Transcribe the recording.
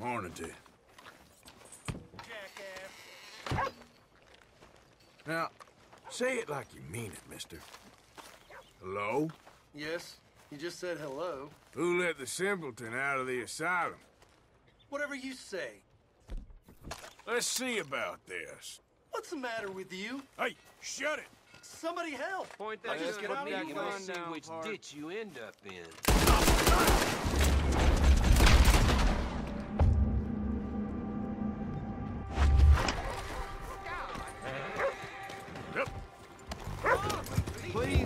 Morning to you. Jackass. Now, say it like you mean it, mister. Hello? Yes, you just said hello. Who let the simpleton out of the asylum? Whatever you say. Let's see about this. What's the matter with you? Hey, shut it! Somebody help! Point that I just gun get at out of and here. we'll see which part. ditch you end up in. Ah! Please.